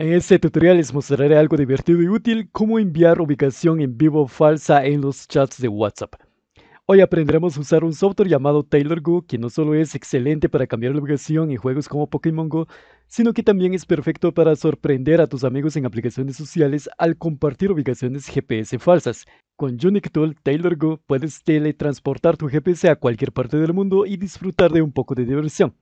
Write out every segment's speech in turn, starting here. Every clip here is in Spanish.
En este tutorial les mostraré algo divertido y útil, cómo enviar ubicación en vivo falsa en los chats de WhatsApp. Hoy aprenderemos a usar un software llamado TaylorGo, que no solo es excelente para cambiar la ubicación en juegos como Pokémon Go, sino que también es perfecto para sorprender a tus amigos en aplicaciones sociales al compartir ubicaciones GPS falsas. Con Unique Tool TaylorGo puedes teletransportar tu GPS a cualquier parte del mundo y disfrutar de un poco de diversión.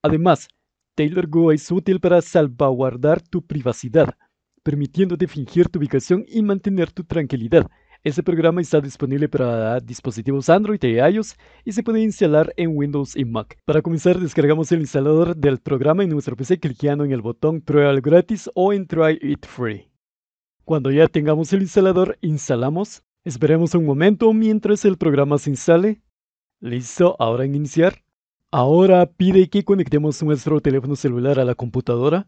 Además, TaylorGo es útil para salvaguardar tu privacidad, permitiéndote fingir tu ubicación y mantener tu tranquilidad. Este programa está disponible para dispositivos Android y iOS y se puede instalar en Windows y Mac. Para comenzar, descargamos el instalador del programa en nuestro PC clicando en el botón Trial gratis o en Try It Free. Cuando ya tengamos el instalador, instalamos. Esperemos un momento mientras el programa se instale. Listo, ahora en iniciar. Ahora pide que conectemos nuestro teléfono celular a la computadora.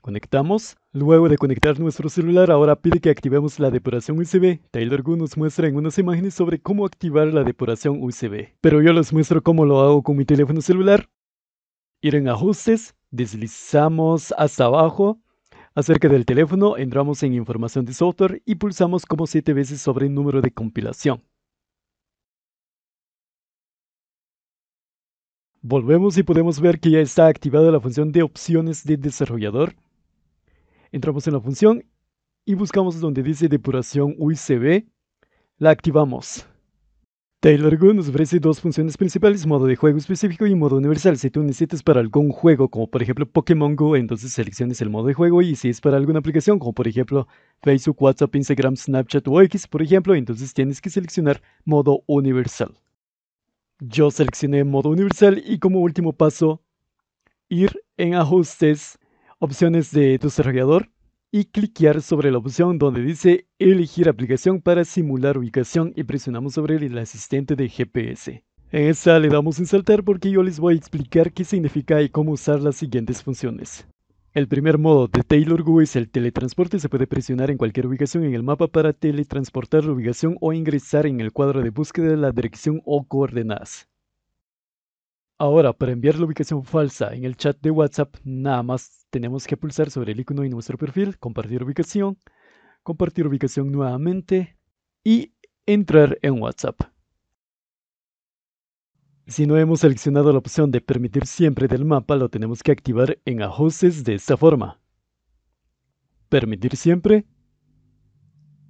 Conectamos. Luego de conectar nuestro celular, ahora pide que activemos la depuración USB. TaylorGo nos muestra en unas imágenes sobre cómo activar la depuración USB. Pero yo les muestro cómo lo hago con mi teléfono celular. Ir en ajustes, deslizamos hasta abajo. Acerca del teléfono, entramos en información de software y pulsamos como 7 veces sobre el número de compilación. Volvemos y podemos ver que ya está activada la función de opciones de desarrollador. Entramos en la función y buscamos donde dice depuración USB. La activamos. TaylorGo nos ofrece dos funciones principales, modo de juego específico y modo universal. Si tú necesitas para algún juego, como por ejemplo Pokémon Go, entonces selecciones el modo de juego y si es para alguna aplicación, como por ejemplo Facebook, WhatsApp, Instagram, Snapchat o X, por ejemplo, entonces tienes que seleccionar modo universal. Yo seleccioné modo universal y como último paso, ir en ajustes, opciones de desarrollador y cliquear sobre la opción donde dice elegir aplicación para simular ubicación y presionamos sobre el asistente de GPS. En esta le damos en saltar porque yo les voy a explicar qué significa y cómo usar las siguientes funciones. El primer modo de TaylorGo es el teletransporte. Se puede presionar en cualquier ubicación en el mapa para teletransportar la ubicación o ingresar en el cuadro de búsqueda de la dirección o coordenadas. Ahora, para enviar la ubicación falsa en el chat de WhatsApp, nada más tenemos que pulsar sobre el icono en nuestro perfil, compartir ubicación, compartir ubicación nuevamente y entrar en WhatsApp. Si no hemos seleccionado la opción de permitir siempre del mapa, lo tenemos que activar en ajustes de esta forma. Permitir siempre.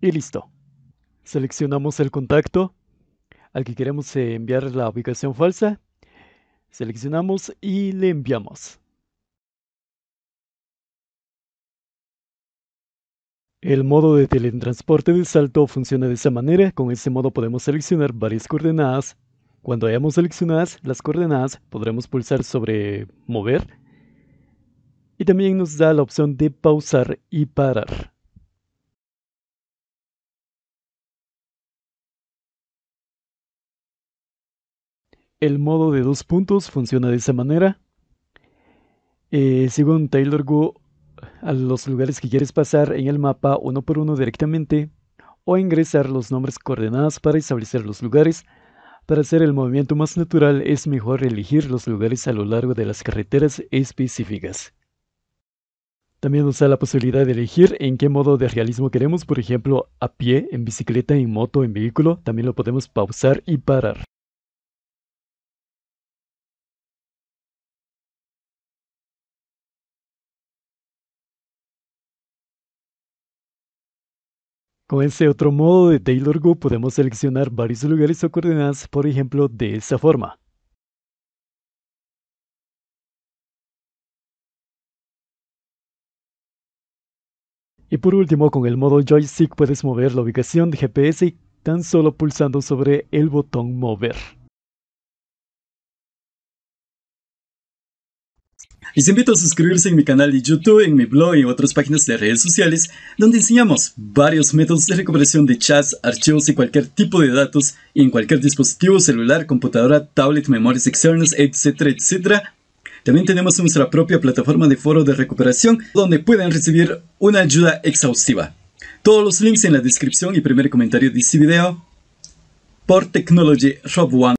Y listo. Seleccionamos el contacto al que queremos enviar la ubicación falsa. Seleccionamos y le enviamos. El modo de teletransporte de salto funciona de esa manera. Con este modo podemos seleccionar varias coordenadas cuando hayamos seleccionadas las coordenadas, podremos pulsar sobre Mover y también nos da la opción de pausar y parar. El modo de dos puntos funciona de esa manera. Eh, según TaylorGo, a los lugares que quieres pasar en el mapa uno por uno directamente o ingresar los nombres coordenadas para establecer los lugares para hacer el movimiento más natural es mejor elegir los lugares a lo largo de las carreteras específicas. También nos da la posibilidad de elegir en qué modo de realismo queremos, por ejemplo, a pie, en bicicleta, en moto, en vehículo. También lo podemos pausar y parar. Con este otro modo de TaylorGo podemos seleccionar varios lugares o coordenadas, por ejemplo, de esta forma. Y por último, con el modo joystick puedes mover la ubicación de GPS tan solo pulsando sobre el botón mover. Les invito a suscribirse en mi canal de YouTube, en mi blog y otras páginas de redes sociales, donde enseñamos varios métodos de recuperación de chats, archivos y cualquier tipo de datos en cualquier dispositivo celular, computadora, tablet, memorias externas, etcétera, etcétera. También tenemos nuestra propia plataforma de foro de recuperación, donde pueden recibir una ayuda exhaustiva. Todos los links en la descripción y primer comentario de este video por Technology Rob One.